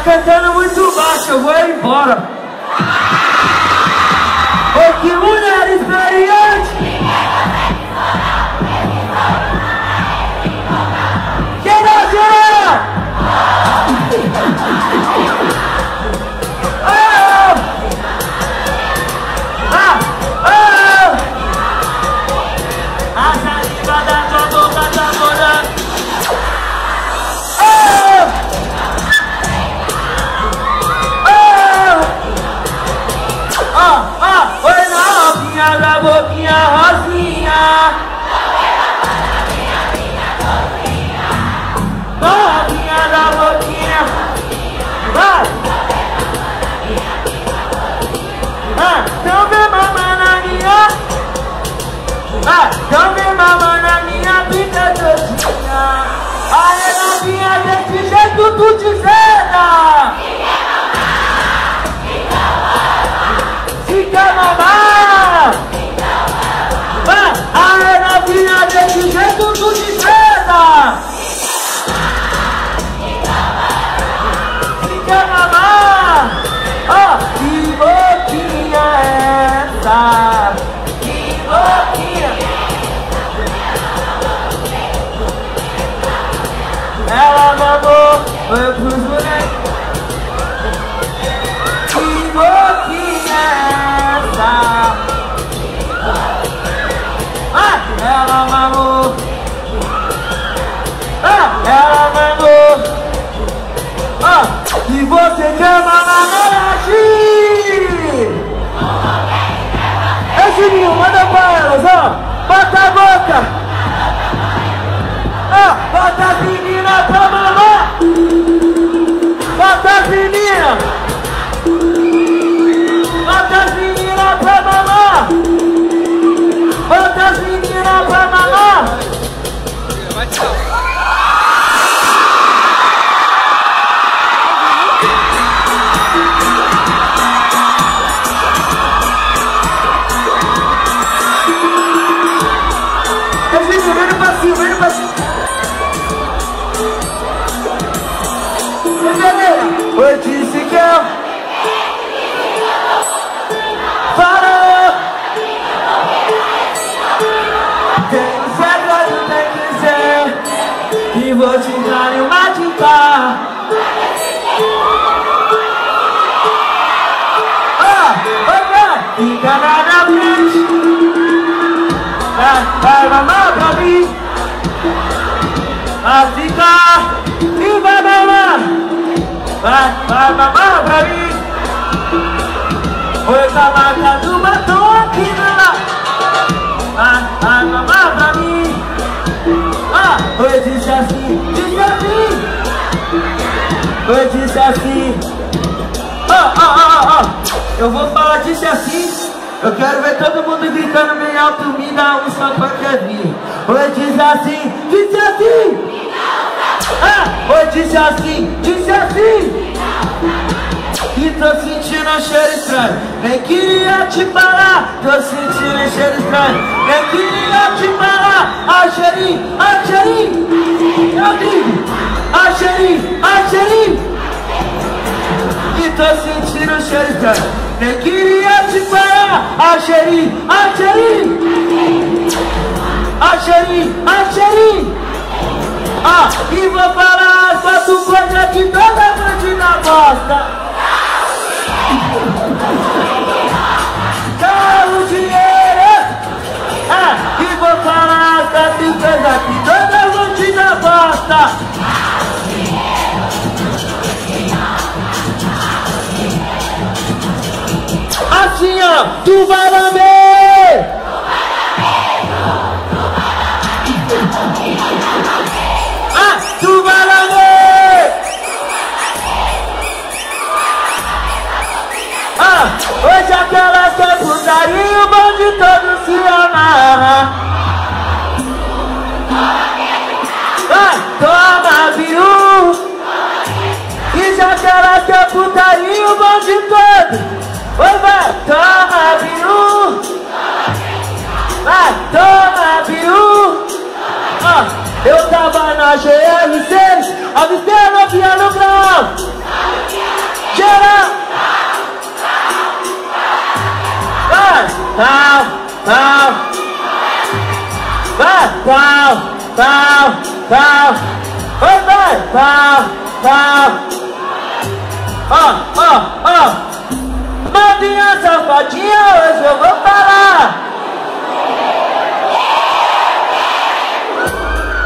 cantando muito baixo, eu vou embora. Ô, que mulher experiente! Quem não tira? Você quer mamar Marachi? É Juninho, manda pra elas, ó. Bota a boca. Ah, bota as meninas pra mamar. Tem segredo, tem que ser E vou te dar uma dica. Ah, fica lá na frente. Vai, vai mamar pra mim. Vai ficar e vai mamar Vai, vai mamar pra mim. Oi, tá marcando batom oi, disse assim, disse assim. Oi, disse assim. Ó, ó, ó, ó Eu vou falar disse assim. Eu quero ver todo mundo gritando bem alto, me dá um só pra quer vir. Oi, diz assim, disse assim. Ah, oi, disse assim, disse assim. E tô sentindo um cheiro estranho. Nem queria te parar Tô sentindo um cheiro estranho. Nem queria te parar Ah, cheirinho, ah, cheirinho Eu digo Ah, cheirinho, ah, cheirinho E tô sentindo um cheiro estranho Assim ó, tu vai lamber Ah, tu vai lamber Ah, hoje aquela que é putaria, o bom de todos se amarra. Vai, toma, viu? E já aquela que é putaria, o bom de todos. Oi, vai, da GR6, Avistela Piano Brown. Geral. Vai, vai, vai, Vai, vai, vai, vai, Vai, vai, Vai! Vai! Ó, ó, ó. Novinha safadinha, hoje eu vou parar.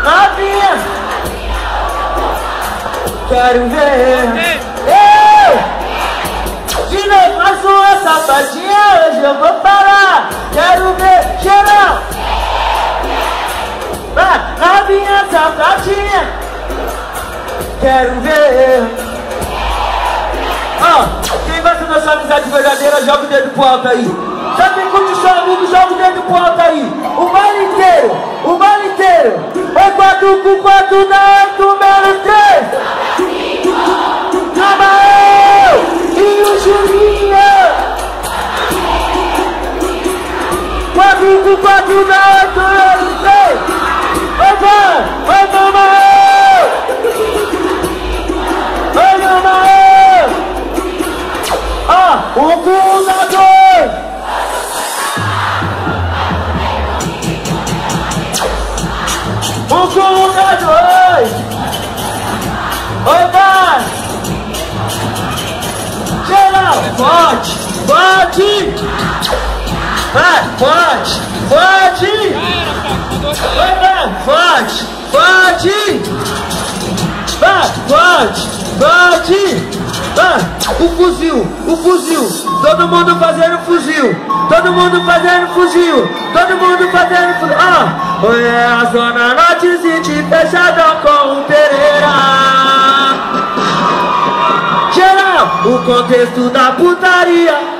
Novinha! Quero ver. Eu. De novo sua safadinha, hoje eu vou falar. Quero ver geral. Ah, novinha safadinha. Quero ver. Ó, quem gosta da sua amizade verdadeira, joga o dedo pro alto aí. Só quem curte seu amigo, joga o dedo pro alto aí. O baile inteiro, o baile inteiro. É 4 com 4 com pode, pode! Pode, pode! Pode, pode! O fuzil, o fuzil, todo mundo fazendo fuzil, todo mundo fazendo fuzil, todo mundo fazendo fuzil. Ah, é a zona norte city fechadão com o Pereira. Geral, o contexto da putaria.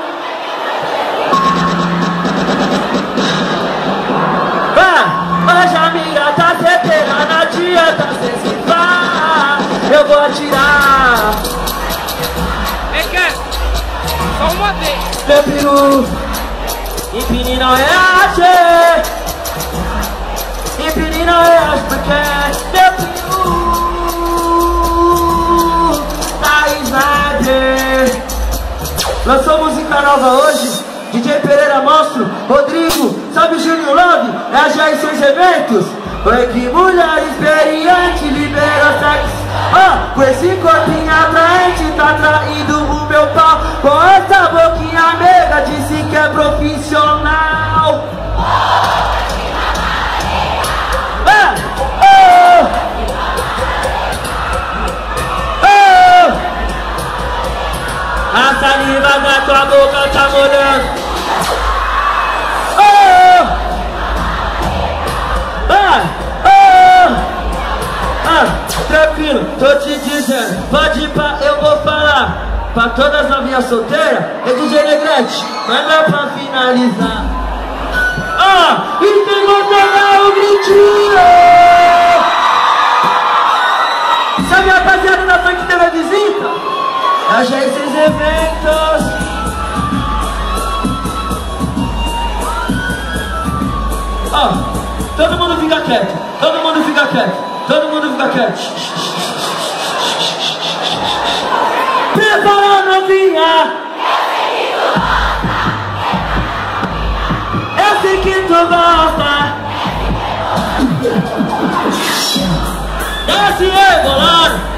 Eu vou atirar. Só uma vez. Meu peru, empine não reage. Empine não reage porque meu peru tá slide. Lançou música nova hoje. DJ Pereira Monstro, Rodrigo, sabe Júnior Love? É a GR6 Eventos. Foi que mulher experiente libera sexo ah, com esse corpinho atraente tá traindo o meu pau. Com essa boquinha mega disse que é profissional Pra todas as novinhas solteiras, é DJ Negrete, manda pra finalizar Ah, e vai pegar o gritinho Sabe a rapaziada da frente teve visita? A esses Eventos oh, todo mundo fica quieto, todo mundo fica quieto Todo mundo fica quieto. Prepara a novinha. Eu sei que tu gosta. Desce rebolando.